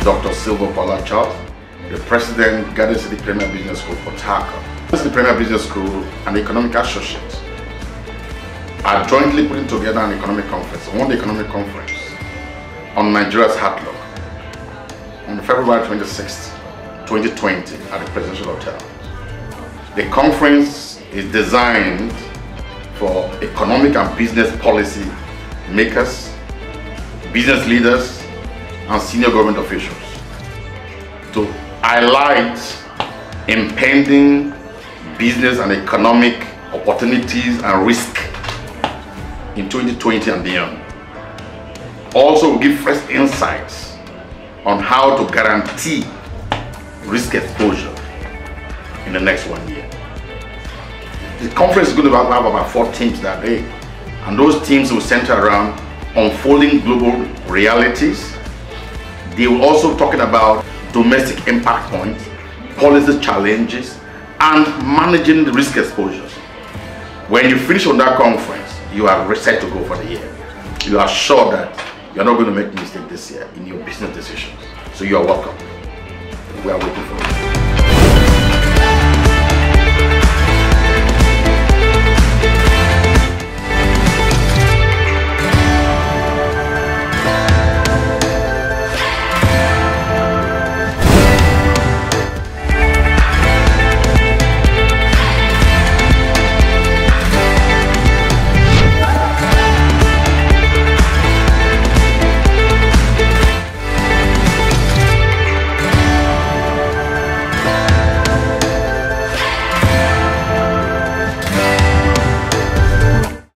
Silva Opuala-Charles, the President, Garden City Premier Business School, Harcourt. This is the Premier Business School and Economic Associates are jointly putting together an economic conference, one economic conference on Nigeria's Outlook on February 26, 2020 at the Presidential Hotel. The conference is designed for economic and business policy makers, business leaders, and senior government officials to highlight impending business and economic opportunities and risk in 2020 and beyond. Also, give fresh insights on how to guarantee risk exposure in the next one year. The conference is going to have about four teams that day, and those teams will center around unfolding global realities. They were also talking about domestic impact points, policy challenges, and managing the risk exposures. When you finish on that conference, you are set to go for the year. You are sure that you're not going to make mistakes this year in your business decisions. So you are welcome. We are waiting.